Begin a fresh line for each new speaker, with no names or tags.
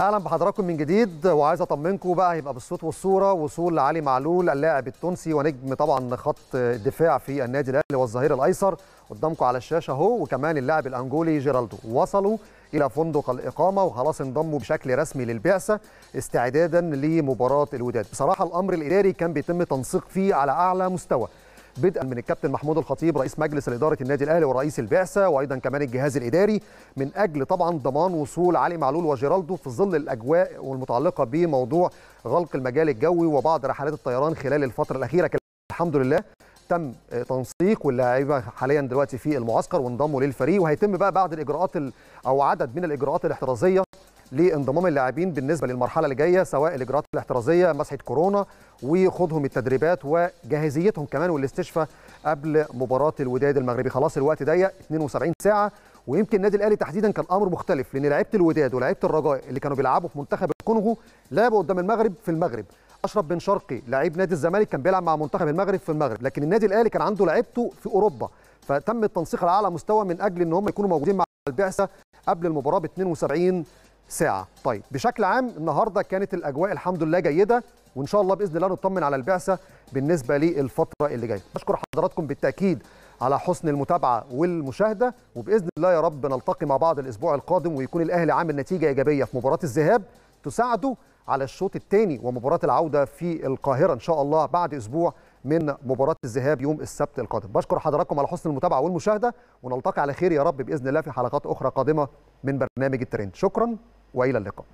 أهلا بحضراتكم من جديد وعايز أطمنكم بقى هيبقى بالصوت والصورة وصول لعلي معلول اللاعب التونسي ونجم طبعا خط الدفاع في النادي الأهلي والظهير الأيسر قدامكم على الشاشة أهو وكمان اللاعب الأنجولي جيرالدو. وصلوا إلى فندق الإقامة وخلاص انضموا بشكل رسمي للبعثة استعدادا لمباراة الوداد. بصراحة الأمر الإداري كان بيتم تنسيق فيه على أعلى مستوى. بدءا من الكابتن محمود الخطيب رئيس مجلس الإدارة النادي الأهلي ورئيس البعثة وأيضا كمان الجهاز الإداري من أجل طبعا ضمان وصول علي معلول وجيرالدو في ظل الأجواء والمتعلقة بموضوع غلق المجال الجوي وبعض رحلات الطيران خلال الفترة الأخيرة. الحمد لله تم تنسيق واللاعيبه حاليا دلوقتي في المعسكر وانضموا للفريق. وهيتم بقى بعض الإجراءات أو عدد من الإجراءات الاحترازية لانضمام اللاعبين بالنسبة للمرحلة اللي جاية سواء الإجراءات الاحترازية مسحة كورونا وخوضهم التدريبات وجاهزيتهم كمان والاستشفاء قبل مباراة الوداد المغربي. خلاص الوقت ضيق 72 ساعة ويمكن النادي الأهلي تحديدا كان أمر مختلف لأن لعيبة الوداد ولاعيبه الرجاء اللي كانوا بيلعبوا في منتخب الكونغو لعبوا قدام المغرب في المغرب. أشرف بن شرقي لعيب نادي الزمالك كان بيلعب مع منتخب المغرب في المغرب لكن النادي الأهلي كان عنده لعيبته في أوروبا. فتم التنسيق على أعلى مستوى من أجل إن هم يكونوا موجودين مع البعثة قبل المباراة ب 72 ساعة. طيب بشكل عام النهارده كانت الأجواء الحمد لله جيدة وإن شاء الله بإذن الله نطمن على البعثة بالنسبة للفترة اللي جاية. بشكر حضراتكم بالتأكيد على حسن المتابعة والمشاهدة وبإذن الله يا رب نلتقي مع بعض الأسبوع القادم ويكون الأهلي عامل نتيجة إيجابية في مباراة الذهاب تساعده على الشوط الثاني ومباراة العودة في القاهرة إن شاء الله بعد أسبوع من مباراة الذهاب يوم السبت القادم. بشكر حضراتكم على حسن المتابعة والمشاهدة ونلتقي على خير يا رب بإذن الله في حلقات أخرى قادمة من برنامج الترند. شكرا. وإلى اللقاء.